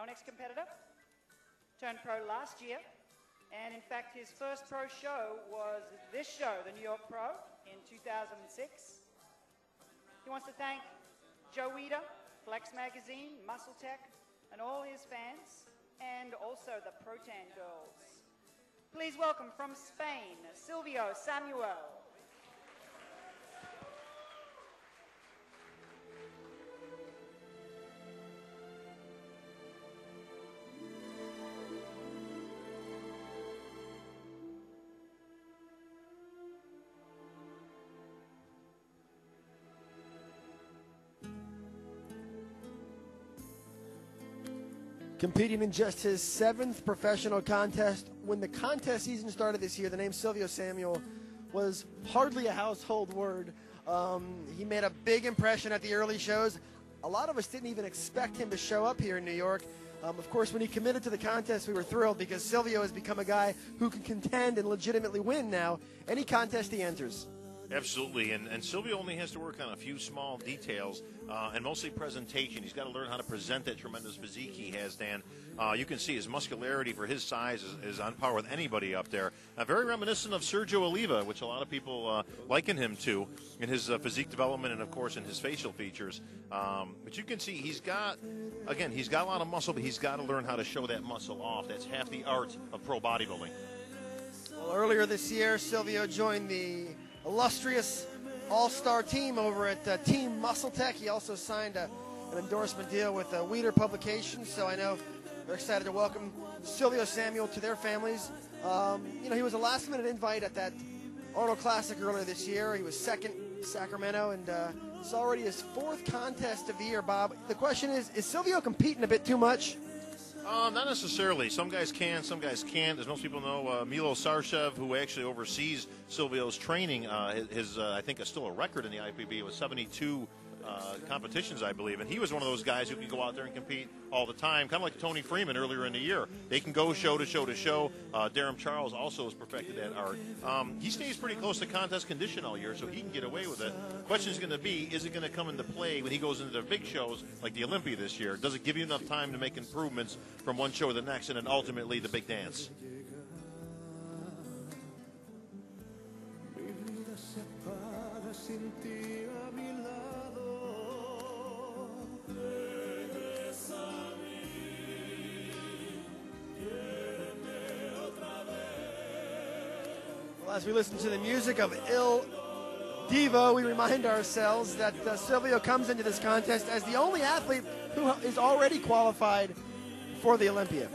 Our next competitor turned pro last year, and in fact, his first pro show was this show, the New York Pro, in 2006. He wants to thank Joe Weider, Flex Magazine, Muscle Tech, and all his fans, and also the Protan girls. Please welcome from Spain, Silvio Samuel. Competing in just his seventh professional contest. When the contest season started this year, the name Silvio Samuel was hardly a household word. Um, he made a big impression at the early shows. A lot of us didn't even expect him to show up here in New York. Um, of course, when he committed to the contest, we were thrilled because Silvio has become a guy who can contend and legitimately win now any contest he enters. Absolutely, and, and Silvio only has to work on a few small details uh, and mostly presentation. He's got to learn how to present that tremendous physique he has, Dan. Uh, you can see his muscularity for his size is, is on par with anybody up there. Uh, very reminiscent of Sergio Oliva, which a lot of people uh, liken him to in his uh, physique development and, of course, in his facial features. Um, but you can see he's got, again, he's got a lot of muscle, but he's got to learn how to show that muscle off. That's half the art of pro bodybuilding. Well, earlier this year, Silvio joined the illustrious all-star team over at uh, Team Muscle Tech. He also signed a, an endorsement deal with uh, Weider Publications, so I know they're excited to welcome Silvio Samuel to their families. Um, you know, he was a last-minute invite at that Arnold Classic earlier this year. He was second Sacramento, and uh, it's already his fourth contest of the year, Bob. The question is, is Silvio competing a bit too much? Uh, not necessarily. Some guys can, some guys can't. As most people know, uh, Milo Sarcev, who actually oversees Silvio's training, uh, his, uh, I think, is still a record in the IFBB with 72 uh, competitions, I believe. And he was one of those guys who can go out there and compete all the time, kind of like Tony Freeman earlier in the year. They can go show to show to show. Uh, Darren Charles also has perfected that art. Um, he stays pretty close to contest condition all year, so he can get away with it. Question is going to be, is it going to come into play when he goes into the big shows like the Olympia this year? Does it give you enough time to make improvements from one show to the next and then ultimately the big dance? As we listen to the music of Il Divo, we remind ourselves that uh, Silvio comes into this contest as the only athlete who is already qualified for the Olympia.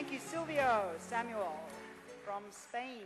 Thank you, Silvio Samuel from Spain.